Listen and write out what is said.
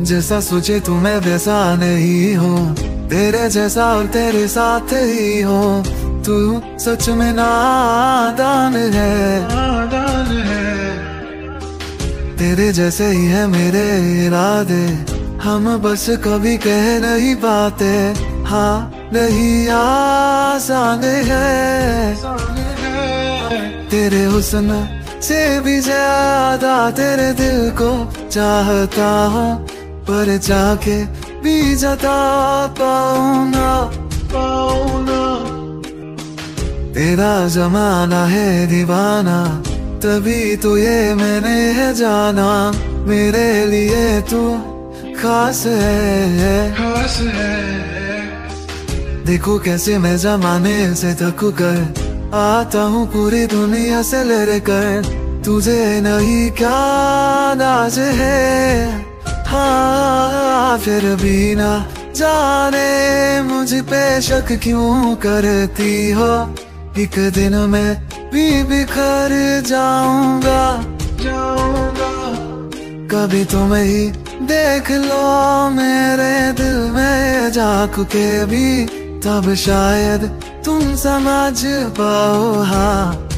जैसा सोचे तुम्हें वैसा नहीं हो। तेरे जैसा और तेरे साथ ही हो। तू सच में नादान है। नादान है। तेरे जैसे ही है मेरे इरादे। हम बस कभी कह नहीं पाते। हाँ नहीं आसान है। तेरे हुस्न से भी ज़्यादा तेरे दिल को चाहता हूँ। पर जाके भी जता पाऊँगा। पाऊँगा। तेरा जमाना है दीवाना तभी तो ये मैंने है जाना। मेरे लिए तू खास है। खास है। देखो कैसे मैं जमाने से थक कर आता हूँ पूरी दुनिया से लड़ कर तुझे नहीं क्या नाज है। हाँ फिर भी ना जाने मुझ पे शक क्यों करती हो? एक दिन मैं भी बिखर जाऊँगा जाऊँगा। कभी तुम ही देख लो मेरे दिल में जाक के भी, तब शायद तुम समझ पाओ। हाँ